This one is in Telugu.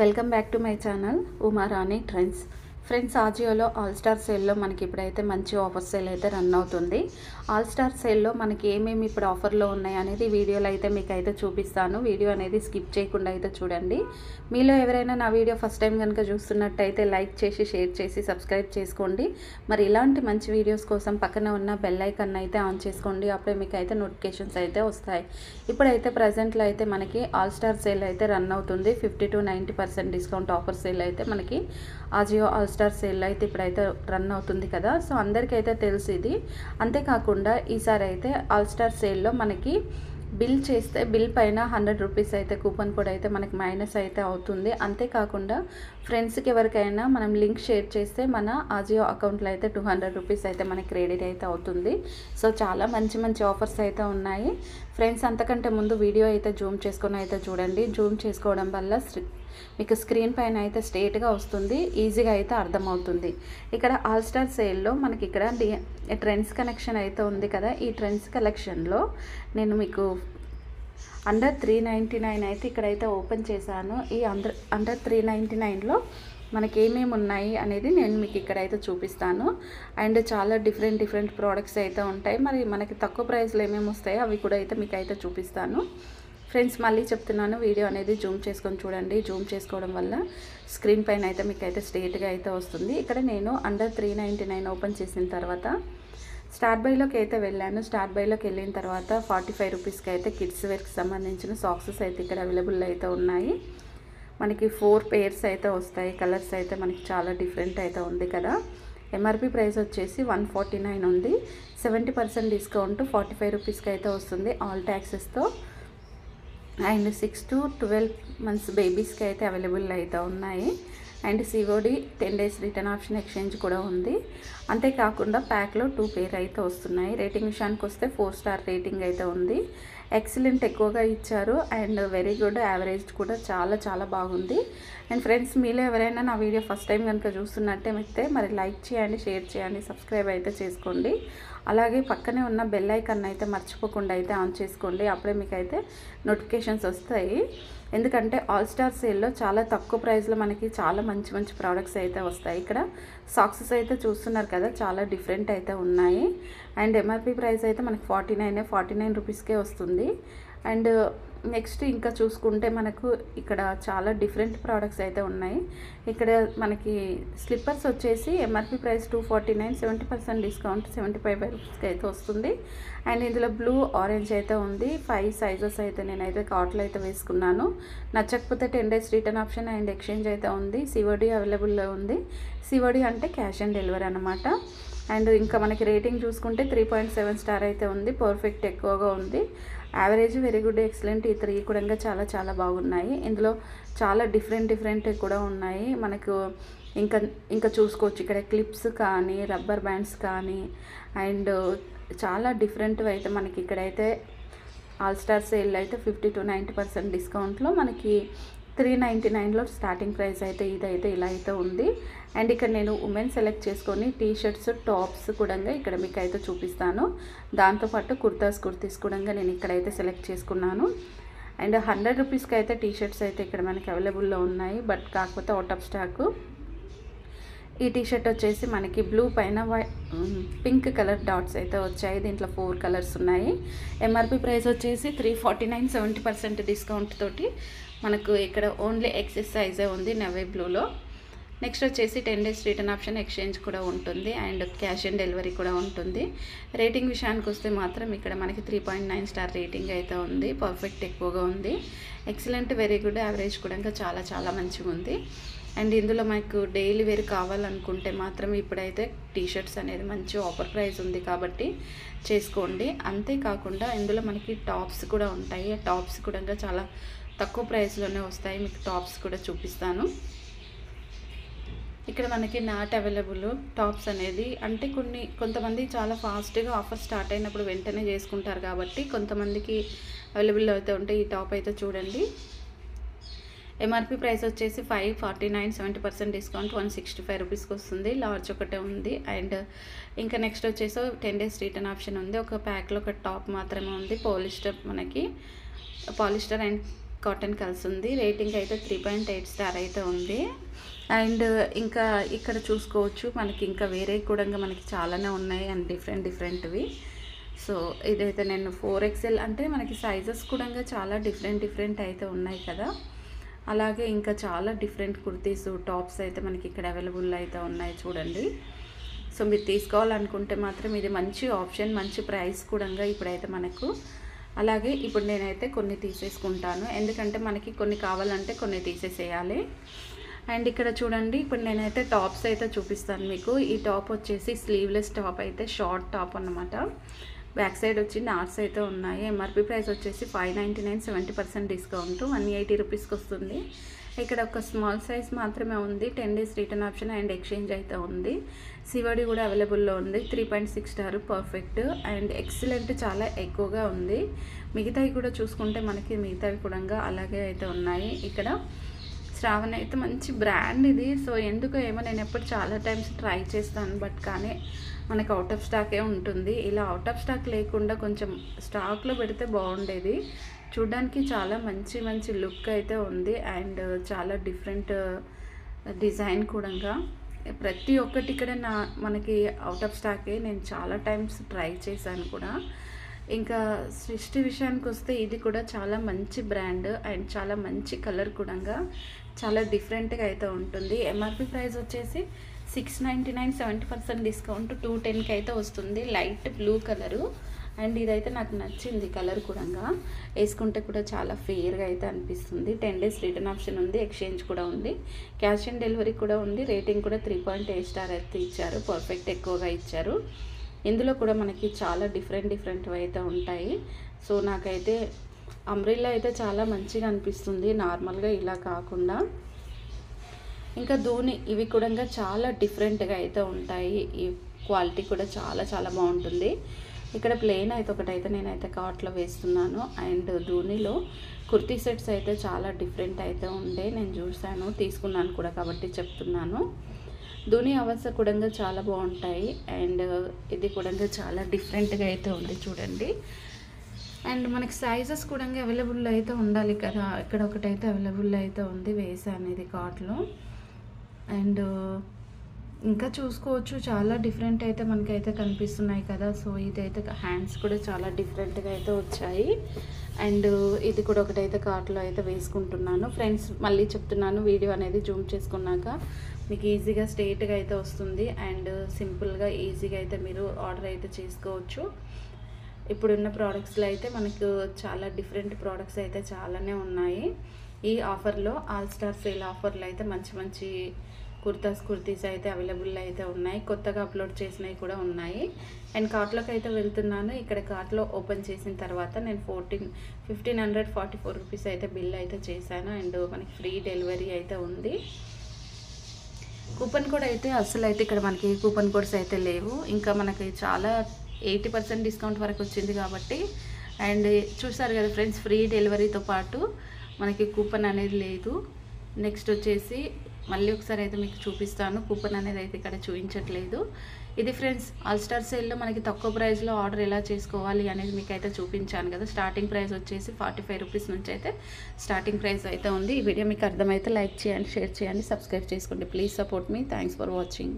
Welcome back to my channel Uma Rani trends. Friends ఆజియోలో all star సేల్లో మనకి ఇప్పుడైతే మంచి ఆఫర్ సేల్ అయితే రన్ అవుతుంది. ఆల్ స్టార్ సేల్లో మనకి ఏమేమి ఇప్పుడు ఆఫర్లో ఉన్నాయి అనేది వీడియోలో అయితే మీకు అయితే చూపిస్తాను. వీడియో అనేది స్కిప్ చేయకుండా అయితే చూడండి. మీలో ఎవరైనా నా వీడియో ఫస్ట్ టైం కనుక చూస్తున్నట్టయితే లైక్ చేసి షేర్ చేసి సబ్స్క్రైబ్ చేసుకోండి. మరి ఇలాంటి మంచి వీడియోస్ కోసం పక్కన ఉన్న బెల్ ఐకన్ అయితే ఆన్ చేసుకోండి. అప్పుడే మీకు అయితే నోటిఫికేషన్స్ అయితే వస్తాయి. ఇప్పుడైతే ప్రజెంట్లో అయితే మనకి ఆల్ స్టార్ సేల్ అయితే రన్ అవుతుంది. Fifty to ninety percent discount offer sale అయితే మనకి ఆజియో ఆల్ స్టార్ సేల్ అయితే ఇప్పుడైతే రన్ అవుతుంది కదా. సో అందరికీ అయితే తెలుసు ఇది. అంతేకాకుండా ఈసారి అయితే ఆల్ స్టార్ సేల్లో మనకి బిల్ చేస్తే బిల్ పైన హండ్రెడ్ రూపీస్ అయితే కూపన్ కూడా అయితే మనకి మైనస్ అయితే అవుతుంది. అంతేకాకుండా ఫ్రెండ్స్కి ఎవరికైనా మనం లింక్ షేర్ చేస్తే మన ఆజియో అకౌంట్లో అయితే టూ హండ్రెడ్ రూపీస్ అయితే మనకి క్రెడిట్ అయితే అవుతుంది. సో చాలా మంచి మంచి ఆఫర్స్ అయితే ఉన్నాయి. ఫ్రెండ్స్ అంతకంటే ముందు వీడియో అయితే జూమ్ చేసుకొని అయితే చూడండి. జూమ్ చేసుకోవడం వల్ల మీకు స్క్రీన్ పైన అయితే స్ట్రేట్గా వస్తుంది ఈజీగా అయితే అర్థమవుతుంది. ఇక్కడ ఆల్ స్టార్ సేల్లో మనకి ఇక్కడ ట్రెండ్స్ కనెక్షన్ అయితే ఉంది కదా ఈ ట్రెండ్స్ కలెక్షన్లో నేను మీకు అండర్ త్రీ నైంటీ నైన్ అయితే ఇక్కడైతే ఓపెన్ చేశాను. ఈ అండర్ అండర్ త్రీ నైంటీ నైన్లో మనకి ఏమేమి ఉన్నాయి అనేది నేను మీకు ఇక్కడైతే చూపిస్తాను. అండ్ చాలా డిఫరెంట్ డిఫరెంట్ ప్రోడక్ట్స్ అయితే ఉంటాయి. మరి మనకి తక్కువ ప్రైస్లో ఏమేమి వస్తాయో అవి కూడా అయితే మీకు అయితే చూపిస్తాను. ఫ్రెండ్స్ మళ్ళీ చెప్తున్నాను వీడియో అనేది జూమ్ చేసుకొని చూడండి. జూమ్ చేసుకోవడం వల్ల స్క్రీన్ పైన అయితే మీకు అయితే స్ట్రేట్గా అయితే వస్తుంది. ఇక్కడ నేను under three ninety nine open చేసిన తర్వాత స్టార్ట్ బైలోకి అయితే వెళ్ళాను. స్టార్ట్ బైలోకి వెళ్ళిన తర్వాత ఫార్టీ ఫైవ్ రూపీస్కి అయితే కిడ్స్ వేర్కి సంబంధించిన సాక్సెస్ అయితే ఇక్కడ అవైలబుల్ అయితే ఉన్నాయి. మనకి ఫోర్ పేర్స్ అయితే వస్తాయి. కలర్స్ అయితే మనకి చాలా డిఫరెంట్ అయితే ఉంది కదా. ఎంఆర్పి ప్రైస్ వచ్చేసి వన్ ఫార్టీ నైన్ ఉంది. Seventy percent discount forty five రూపీస్కి అయితే వస్తుంది. All ట్యాక్సెస్తో and six to twelve months బేబీస్కి అయితే అవైలబుల్ అయితే ఉన్నాయి. And COD ten days return option exchange కూడా ఉంది. అంతేకాకుండా ప్యాక్లో టూ పేర్ అయితే వస్తున్నాయి. రేటింగ్ విషయానికి వస్తే ఫోర్ స్టార్ రేటింగ్ అయితే ఉంది. ఎక్సలెంట్ ఎక్కువగా ఇచ్చారు. అండ్ వెరీ గుడ్ యావరేజ్ కూడా చాలా చాలా బాగుంది. అండ్ ఫ్రెండ్స్ మీలో ఎవరైనా నా వీడియో ఫస్ట్ టైం కనుక చూస్తున్నట్టే మరి లైక్ చేయండి షేర్ చేయండి సబ్స్క్రైబ్ అయితే చేసుకోండి. అలాగే పక్కనే ఉన్న బెల్ ఐకన్ అయితే మర్చిపోకుండా అయితే ఆన్ చేసుకోండి. అప్పుడే మీకు అయితే నోటిఫికేషన్స్ వస్తాయి. ఎందుకంటే ఆల్ స్టార్ సేల్లో చాలా తక్కువ ప్రైస్లో మనకి చాలా మంచి మంచి ప్రోడక్ట్స్ అయితే వస్తాయి. ఇక్కడ సాక్సెస్ అయితే చూస్తున్నారు కదా చాలా డిఫరెంట్ అయితే ఉన్నాయి. అండ్ ఎంఆర్పి ప్రైస్ అయితే మనకి ఫార్టీ నైన్ ఫార్టీ నైన్ రూపీస్కే వస్తుంది. అండ్ నెక్స్ట్ ఇంకా చూసుకుంటే మనకు ఇక్కడ చాలా డిఫరెంట్ ప్రోడక్ట్స్ అయితే ఉన్నాయి. ఇక్కడ మనకి స్లిప్పర్స్ వచ్చేసి MRP price two forty nine seventy percent discount seventy five రూపీస్కి అయితే వస్తుంది. అండ్ ఇందులో బ్లూ ఆరెంజ్ అయితే ఉంది. ఫైవ్ సైజెస్ అయితే నేనైతే కార్ట్లో అయితే వేసుకున్నాను. నచ్చకపోతే ten days return option and exchange అయితే ఉంది. సివడి అవైలబుల్లో ఉంది. సివడి అంటే క్యాష్ ఆన్ డెలివరీ అనమాట అండ్ ఇంకా మనకి రేటింగ్ చూసుకుంటే త్రీ పాయింట్ సెవెన్ స్టార్ అయితే ఉంది. పర్ఫెక్ట్ ఎక్కువగా ఉంది. యావరేజ్ వెరీ గుడ్ ఎక్సలెంట్ ఈ త్రీ కూడా చాలా చాలా బాగున్నాయి. ఇందులో చాలా డిఫరెంట్ డిఫరెంట్ కూడా ఉన్నాయి. మనకు ఇంకా ఇంకా చూసుకోవచ్చు. ఇక్కడ క్లిప్స్ కానీ రబ్బర్ బ్యాండ్స్ కానీ అండ్ చాలా డిఫరెంట్వి అయితే మనకి ఇక్కడైతే ఆల్ స్టార్ సేల్ అయితే ఫిఫ్టీ టు నైంటీ పర్సెంట్ డిస్కౌంట్లో మనకి త్రీ నైంటీ నైన్లో స్టార్టింగ్ ప్రైస్ అయితే ఇదైతే ఇలా అయితే ఉంది. అండ్ ఇక్కడ నేను ఉమెన్ సెలెక్ట్ చేసుకొని టీ షర్ట్స్ టాప్స్ కూడా ఇక్కడ మీకు అయితే చూపిస్తాను దాంతోపాటు కుర్తాస్ కుర్తీస్ కూడా నేను ఇక్కడైతే సెలెక్ట్ చేసుకున్నాను. అండ్ హండ్రెడ్ రూపీస్కి అయితే టీ షర్ట్స్ అయితే ఇక్కడ మనకి అవైలబుల్లో ఉన్నాయి. బట్ కాకపోతే అవుట్ ఆఫ్ స్టాక్ ఈ టీ షర్ట్ వచ్చేసి మనకి బ్లూ పైన పింక్ కలర్ డాట్స్ అయితే వచ్చాయి. దీంట్లో ఫోర్ కలర్స్ ఉన్నాయి. ఎంఆర్పి ప్రైస్ వచ్చేసి three forty nine seventy percent discount తోటి మనకు ఇక్కడ ఓన్లీ ఎక్సెస్ సైజే ఉంది నవే బ్లూలో నెక్స్ట్ వచ్చేసి ten days return option exchange కూడా ఉంటుంది అండ్ క్యాష్ ఆన్ డెలివరీ కూడా ఉంటుంది. రేటింగ్ విషయానికి వస్తే మాత్రం ఇక్కడ మనకి three point nine star rating అయితే ఉంది. పర్ఫెక్ట్ ఎక్కువగా ఉంది. ఎక్సలెంట్ వెరీ గుడ్ యావరేజ్ కూడా ఇంకా చాలా చాలా మంచిగా ఉంది. అండ్ ఇందులో మనకు డైలీ వేర్ కావాలనుకుంటే మాత్రం ఇప్పుడైతే టీషర్ట్స్ అనేది మంచి ఆఫర్ ప్రైస్ ఉంది కాబట్టి చేసుకోండి. అంతేకాకుండా ఇందులో మనకి టాప్స్ కూడా ఉంటాయి. టాప్స్ కూడా చాలా తక్కువ ప్రైస్లోనే వస్తాయి. మీకు టాప్స్ కూడా చూపిస్తాను. ఇక్కడ మనకి నాట్ అవైలబుల్ టాప్స్ అనేది అంటే కొన్ని కొంతమంది చాలా ఫాస్ట్గా ఆఫర్ స్టార్ట్ అయినప్పుడు వెంటనే చేసుకుంటారు కాబట్టి కొంతమందికి అవైలబుల్ అయితే ఉంటే ఈ టాప్ అయితే చూడండి. ఎంఆర్పి ప్రైస్ వచ్చేసి five forty nine seventy percent discount one sixty five రూపీస్కి వస్తుంది. లార్జ్ ఒకటే ఉంది. అండ్ ఇంకా నెక్స్ట్ వచ్చేసి టెన్ డేస్ రిటర్న్ ఆప్షన్ ఉంది. ఒక ప్యాక్లో ఒక టాప్ మాత్రమే ఉంది. పాలిస్టర్ మనకి పాలిస్టర్ అండ్ కాటన్ కలిసి ఉంది. రేటింగ్ అయితే త్రీ పాయింట్ ఎయిట్ స్టార్ అయితే ఉంది. అండ్ ఇంకా ఇక్కడ చూసుకోవచ్చు. మనకి ఇంకా వేరే కూడా మనకి చాలానే ఉన్నాయి అండ్ డిఫరెంట్ డిఫరెంట్వి. సో ఇదైతే నేను ఫోర్ ఎక్స్ఎల్ అంటే మనకి సైజెస్ కూడా చాలా డిఫరెంట్ డిఫరెంట్ అయితే ఉన్నాయి కదా. అలాగే ఇంకా చాలా డిఫరెంట్ కుర్తీస్ టాప్స్ అయితే మనకి ఇక్కడ అవైలబుల్ అయితే ఉన్నాయి చూడండి. సో మీరు తీసుకోవాలనుకుంటే మాత్రం ఇది మంచి ఆప్షన్ మంచి ప్రైస్ కూడా ఇప్పుడైతే మనకు అలాగే ఇప్పుడు నేనైతే కొన్ని తీసేసుకుంటాను. ఎందుకంటే మనకి కొన్ని కావాలంటే కొన్ని తీసేసేయాలి. అండ్ ఇక్కడ చూడండి ఇప్పుడు నేనైతే టాప్స్ అయితే చూపిస్తాను మీకు. ఈ టాప్ వచ్చేసి స్లీవ్లెస్ టాప్ అయితే షార్ట్ టాప్ అన్నమాట. బ్యాక్ సైడ్ వచ్చి నార్స్ అయితే ఉన్నాయి. ఎంఆర్పి ప్రైస్ వచ్చేసి five ninety nine seventy percent discount. One eighty రూపీస్కి వస్తుంది. ఇక్కడ ఒక స్మాల్ సైజ్ మాత్రమే ఉంది. Ten days return option and exchange అయితే ఉంది. సివడి కూడా అవైలబుల్లో ఉంది. Three point six star perfect and excellent చాలా ఎక్కువగా ఉంది. మిగతావి కూడా చూసుకుంటే మనకి మిగతావి కూడా అలాగే అయితే ఉన్నాయి. ఇక్కడ శ్రావణ్ అయితే మంచి బ్రాండ్ ఇది. సో ఎందుకు ఏమో నేను ఎప్పుడు చాలా టైమ్స్ ట్రై చేస్తాను. బట్ కానీ మనకు అవుట్ ఆఫ్ స్టాకే ఉంటుంది. ఇలా అవుట్ ఆఫ్ స్టాక్ లేకుండా కొంచెం స్టాక్లో పెడితే బాగుండేది. చూడ్డానికి చాలా మంచి మంచి లుక్ అయితే ఉంది అండ్ చాలా డిఫరెంట్ డిజైన్ కూడా ప్రతి ఒక్కటి ఇక్కడ నా మనకి అవుట్ ఆఫ్ స్టాకే నేను చాలా టైమ్స్ ట్రై చేశాను కూడా. ఇంకా సృష్టి విషయానికి వస్తే ఇది కూడా చాలా మంచి బ్రాండ్ అండ్ చాలా మంచి కలర్ కూడా చాలా డిఫరెంట్గా అయితే ఉంటుంది. ఎంఆర్పి ప్రైస్ వచ్చేసి six ninety nine seventy percent discount two టెన్కి అయితే వస్తుంది. లైట్ బ్లూ కలరు అండ్ ఇదైతే నాకు నచ్చింది కలర్ కూడా వేసుకుంటే కూడా చాలా ఫేర్గా అయితే అనిపిస్తుంది. టెన్ డేస్ రిటర్న్ ఆప్షన్ ఉంది ఎక్స్చేంజ్ కూడా ఉంది. క్యాష్ ఆన్ డెలివరీ కూడా ఉంది. రేటింగ్ కూడా త్రీ పాయింట్ ఎయిట్ స్టార్ అయితే ఇచ్చారు. పర్ఫెక్ట్ ఎక్కువగా ఇచ్చారు. ఇందులో కూడా మనకి చాలా డిఫరెంట్ డిఫరెంట్వి అయితే ఉంటాయి. సో నాకైతే అంబ్రిల్లా అయితే చాలా మంచిగా అనిపిస్తుంది. నార్మల్గా ఇలా కాకుండా. ఇంకా ధోని ఇవి కూడా చాలా డిఫరెంట్గా అయితే ఉంటాయి. ఈ క్వాలిటీ కూడా చాలా చాలా బాగుంటుంది. ఇక్కడ ప్లెయిన్ అయితే ఒకటైతే నేనైతే కార్ట్లో వేస్తున్నాను. అండ్ ధోనిలో కుర్తీ సెట్స్ అయితే చాలా డిఫరెంట్ అయితే ఉండే. నేను చూశాను తీసుకున్నాను కూడా కాబట్టి చెప్తున్నాను. ధోని అవస్థ కూడా చాలా బాగుంటాయి. అండ్ ఇది కూడా చాలా డిఫరెంట్గా అయితే ఉంది చూడండి. అండ్ మనకి సైజెస్ కూడా అవైలబుల్ అయితే ఉండాలి కదా. ఇక్కడ ఒకటైతే అవైలబుల్ అయితే ఉంది వేసాను ఇది కార్ట్లో అండ్ ఇంకా చూసుకోవచ్చు చాలా డిఫరెంట్ అయితే మనకైతే కనిపిస్తున్నాయి కదా. సో ఇదైతే హ్యాండ్స్ కూడా చాలా డిఫరెంట్గా అయితే వచ్చాయి. అండ్ ఇది కూడా ఒకటైతే కార్ట్లో అయితే వేసుకుంటున్నాను. ఫ్రెండ్స్ మళ్ళీ చెప్తున్నాను వీడియో అనేది జూమ్ చేసుకున్నాక మీకు ఈజీగా స్ట్రేట్గా అయితే వస్తుంది. అండ్ సింపుల్గా ఈజీగా అయితే మీరు ఆర్డర్ అయితే చేసుకోవచ్చు. ఇప్పుడున్న ప్రోడక్ట్స్లో అయితే మనకు చాలా డిఫరెంట్ ప్రోడక్ట్స్ అయితే చాలానే ఉన్నాయి. ఈ ఆఫర్లో ఆల్ స్టార్ సేల్ ఆఫర్లో అయితే మంచి మంచి కుర్తాస్ కుర్తీస్ అయితే అవైలబుల్ అయితే ఉన్నాయి. కొత్తగా అప్లోడ్ చేసినవి కూడా ఉన్నాయి. అండ్ కార్ట్లోకి అయితే వెళ్తున్నాను. ఇక్కడ కార్ట్లో ఓపెన్ చేసిన తర్వాత నేను fourteen fifteen hundred forty four rupees అయితే బిల్ అయితే చేశాను. అండ్ మనకి ఫ్రీ డెలివరీ అయితే ఉంది. కూపన్ కోడ్ అయితే అసలు అయితే ఇక్కడ మనకి కూపన్ కోడ్స్ అయితే లేవు. ఇంకా మనకి చాలా ఎయిటీ పర్సెంట్ డిస్కౌంట్ వరకు వచ్చింది కాబట్టి. అండ్ చూసారు కదా ఫ్రెండ్స్ ఫ్రీ డెలివరీతో పాటు మనకి కూపన్ అనేది లేదు. నెక్స్ట్ వచ్చేసి మళ్ళీ ఒకసారి అయితే మీకు చూపిస్తాను. కూపన్ అనేది అయితే ఇక్కడ చూపించట్లేదు. ఇది ఫ్రెండ్స్ ఆల్స్టార్ సేల్లో మనకి తక్కువ ప్రైస్లో ఆర్డర్ ఎలా చేసుకోవాలి అనేది మీకు అయితే చూపించాను కదా. స్టార్టింగ్ ప్రైస్ వచ్చేసి ఫార్టీ ఫైవ్ రూపీస్ నుంచి అయితే స్టార్టింగ్ ప్రైస్ అయితే ఉంది. ఈ వీడియో మీకు అర్థమైతే లైక్ చేయండి షేర్ చేయండి సబ్స్క్రైబ్ చేసుకోండి. ప్లీజ్ సపోర్ట్ మీ థ్యాంక్స్ ఫర్ వాచింగ్